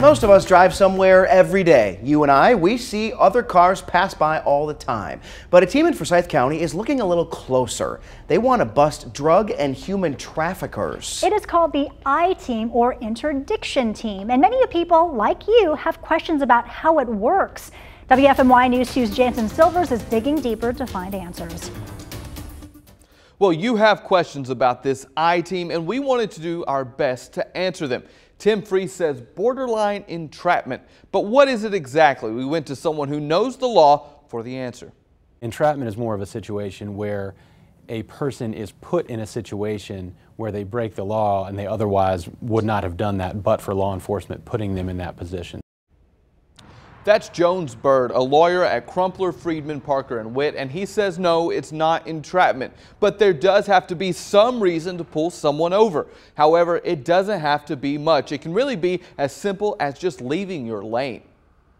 Most of us drive somewhere every day. You and I, we see other cars pass by all the time. But a team in Forsyth County is looking a little closer. They want to bust drug and human traffickers. It is called the I-Team or Interdiction Team. And many of people, like you, have questions about how it works. WFMY News 2's Jansen Silvers is digging deeper to find answers. Well, you have questions about this I-Team, and we wanted to do our best to answer them. Tim Free says borderline entrapment. But what is it exactly? We went to someone who knows the law for the answer. Entrapment is more of a situation where a person is put in a situation where they break the law and they otherwise would not have done that but for law enforcement putting them in that position. That's Jones Byrd, a lawyer at Crumpler, Freedman, Parker, and Witt, and he says no, it's not entrapment, but there does have to be some reason to pull someone over. However, it doesn't have to be much. It can really be as simple as just leaving your lane.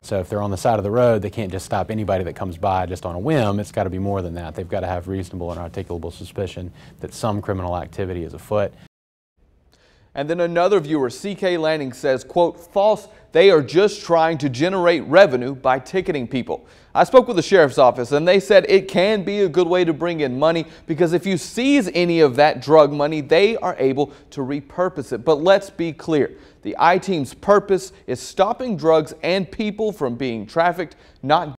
So if they're on the side of the road, they can't just stop anybody that comes by just on a whim. It's got to be more than that. They've got to have reasonable and articulable suspicion that some criminal activity is afoot. And then another viewer, CK Lanning, says, quote, false, they are just trying to generate revenue by ticketing people. I spoke with the sheriff's office and they said it can be a good way to bring in money because if you seize any of that drug money, they are able to repurpose it. But let's be clear. The I-Team's purpose is stopping drugs and people from being trafficked, not